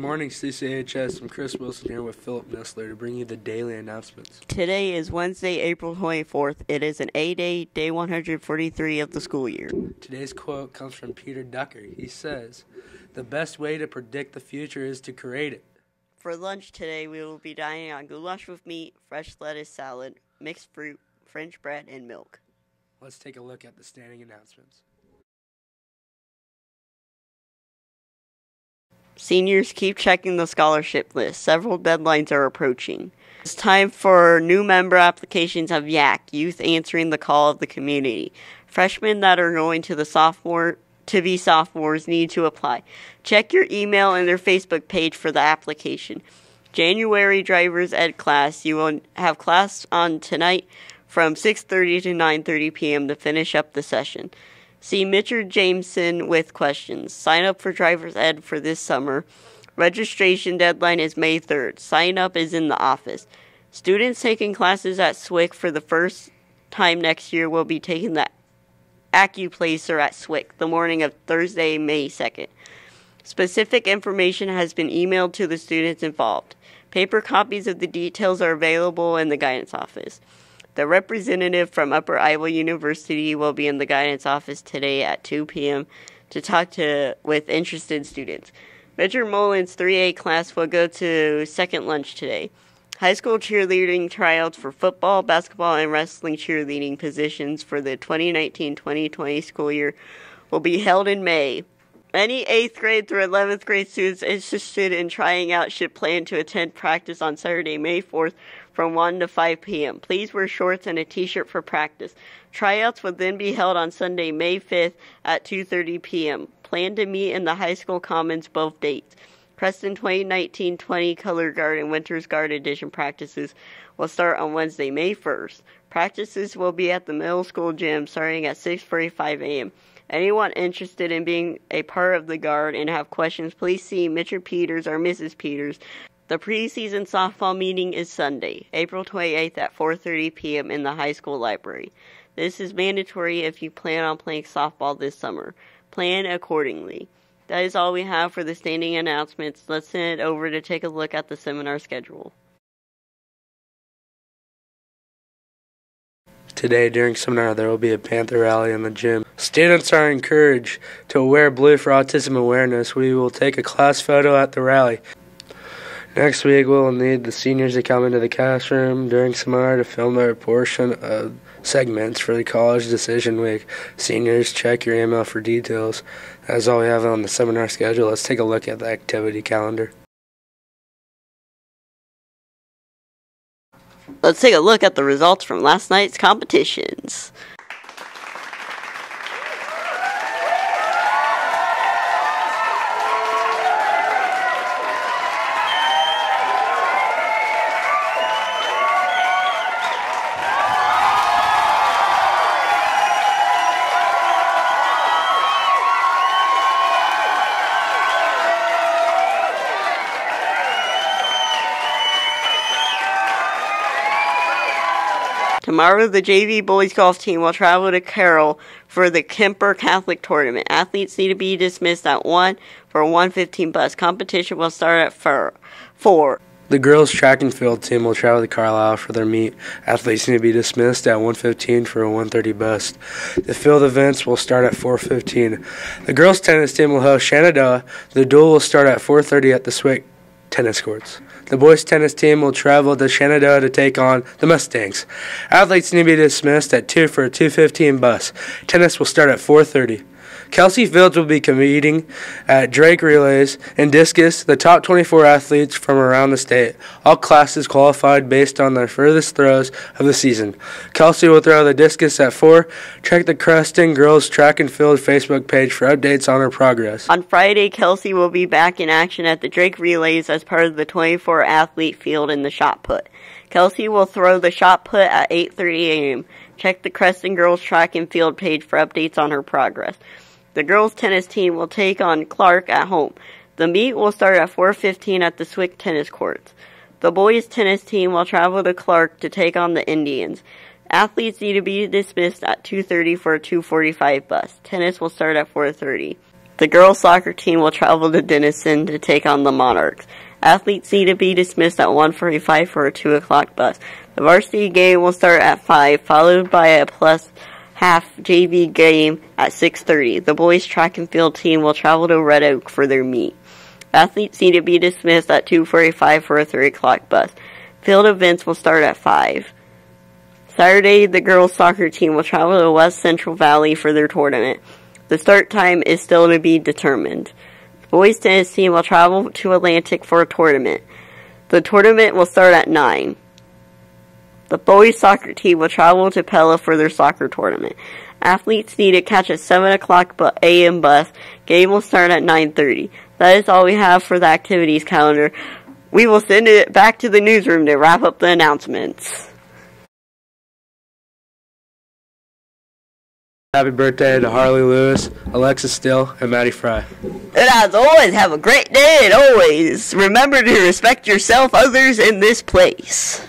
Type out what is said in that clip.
morning, CCHS. I'm Chris Wilson here with Philip Nestler to bring you the daily announcements. Today is Wednesday, April 24th. It is an A day, day 143 of the school year. Today's quote comes from Peter Drucker. He says, The best way to predict the future is to create it. For lunch today, we will be dining on goulash with meat, fresh lettuce salad, mixed fruit, French bread, and milk. Let's take a look at the standing announcements. Seniors keep checking the scholarship list. Several deadlines are approaching. It's time for new member applications of YAC, Youth Answering the Call of the Community. Freshmen that are going to the sophomore to be sophomores need to apply. Check your email and their Facebook page for the application. January driver's ed class, you will have class on tonight from 6:30 to 9:30 p.m. to finish up the session. See Mitchard Jameson with questions. Sign up for driver's ed for this summer. Registration deadline is May 3rd. Sign up is in the office. Students taking classes at SWIC for the first time next year will be taking the AccuPlacer at SWIC the morning of Thursday, May 2nd. Specific information has been emailed to the students involved. Paper copies of the details are available in the guidance office. The representative from Upper Iowa University will be in the guidance office today at 2 p.m. to talk to with interested students. Richard Mullins 3A class will go to second lunch today. High school cheerleading tryouts for football, basketball, and wrestling cheerleading positions for the 2019 2020 school year will be held in May. Any 8th grade through 11th grade students interested in trying out should plan to attend practice on Saturday, May 4th from 1 to 5 p.m. Please wear shorts and a t-shirt for practice. Tryouts will then be held on Sunday, May 5th at 2:30 p.m. Plan to meet in the high school commons both dates. Creston 2019-20 Color Guard and Winter's Guard Edition practices will start on Wednesday, May 1st. Practices will be at the middle school gym starting at 6:45 a.m. Anyone interested in being a part of the Guard and have questions, please see Mr. Peters or Mrs. Peters. The preseason softball meeting is Sunday, April 28th at 4:30 p.m. in the high school library. This is mandatory if you plan on playing softball this summer. Plan accordingly. That is all we have for the standing announcements. Let's send it over to take a look at the seminar schedule. Today, during seminar, there will be a Panther rally in the gym. Students are encouraged to wear blue for autism awareness. We will take a class photo at the rally. Next week, we'll need the seniors to come into the classroom during seminar to film their portion of segments for the college decision week. Seniors, check your email for details. That's all we have on the seminar schedule. Let's take a look at the activity calendar. Let's take a look at the results from last night's competitions. Tomorrow, the JV boys golf team will travel to Carroll for the Kuemper Catholic Tournament. Athletes need to be dismissed at 1 for a 115 bus. Competition will start at 4. The girls track and field team will travel to Carlisle for their meet. Athletes need to be dismissed at 1:15 for a 1:30 bus. The field events will start at 4:15. The girls tennis team will host Shenandoah. The duel will start at 4:30 at the SWIC tennis courts. The boys tennis team will travel to Shenandoah to take on the Mustangs. Athletes need to be dismissed at 2 for a 2:15 bus. Tennis will start at 4:30. Kelsey Fields will be competing at Drake Relays and Discus, the top 24 athletes from around the state. All classes qualified based on their furthest throws of the season. Kelsey will throw the discus at 4. Check the Creston Girls Track and Field Facebook page for updates on her progress. On Friday, Kelsey will be back in action at the Drake Relays as part of the 24 athlete field in the shot put. Kelsey will throw the shot put at 8:30 a.m. Check the Creston Girls Track and Field page for updates on her progress. The girls tennis team will take on Clark at home. The meet will start at 4:15 at the Swick tennis courts. The boys tennis team will travel to Clark to take on the Indians. Athletes need to be dismissed at 2:30 for a 2:45 bus. Tennis will start at 4:30. The girls' soccer team will travel to Denison to take on the Monarchs. Athletes need to be dismissed at 1.45 for a 2 o'clock bus. The varsity game will start at 5, followed by a plus half JV game at 6.30. The boys' track and field team will travel to Red Oak for their meet. Athletes need to be dismissed at 2.45 for a 3 o'clock bus. Field events will start at 5. Saturday, the girls' soccer team will travel to West Central Valley for their tournament. The start time is still to be determined. The boys' tennis team will travel to Atlantic for a tournament. The tournament will start at 9. The boys' soccer team will travel to Pella for their soccer tournament. Athletes need to catch a 7 o'clock a.m. bus. Game will start at 9.30. That is all we have for the activities calendar. We will send it back to the newsroom to wrap up the announcements. Happy birthday to Harley Lewis, Alexis Still, and Maddie Fry. And as always, have a great day and always remember to respect yourself, others, and this place.